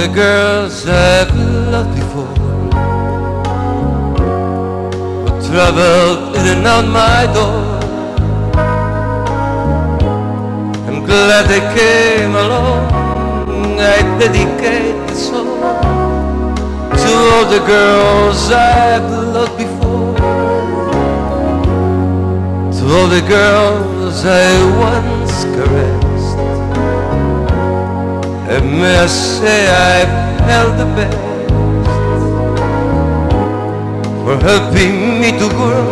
the girls I've loved before. Who traveled in and out my door. I'm glad they came along. I dedicate this song To all the girls I've loved before. To all the girls I once caressed may I say I've held the best For helping me to grow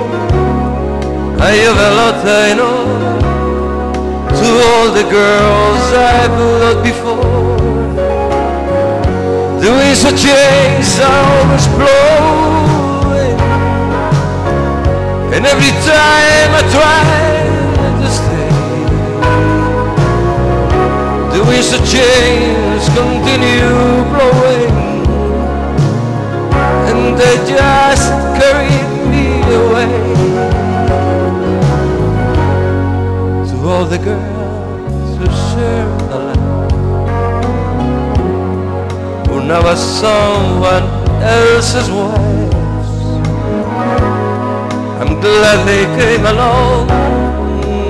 I have a lot I know To all the girls I've loved before The winds of change are always blowing And every time I try to stay the winds of change continue blowing And they just carry me away. To all the girls who share the life Who never someone else's wives. I'm glad they came along.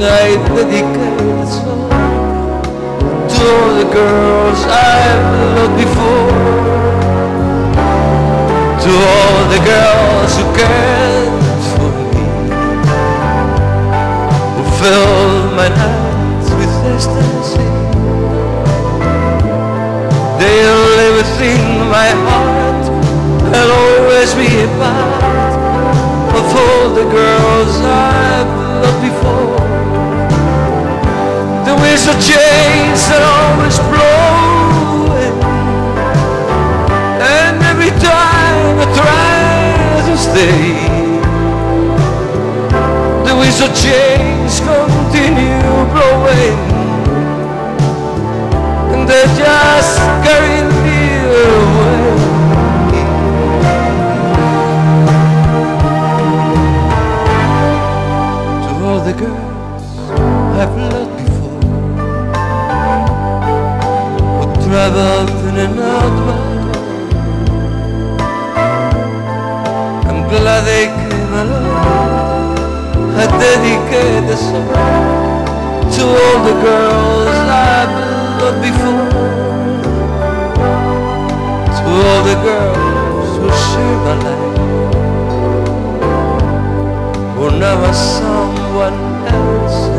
I dedicate this song to all the girls I've loved before. To all the girls who cared for me Who filled my nights with ecstasy. They'll live within my heart I'll always be a part Of all the girls I've loved before. The winds of change stay The winds of change continue blowing And they just carry me away. To all the girls I've loved before Who traveled in and Glad they I dedicate this song To all the girls I've loved before. To all the girls who share my life. Who are someone else's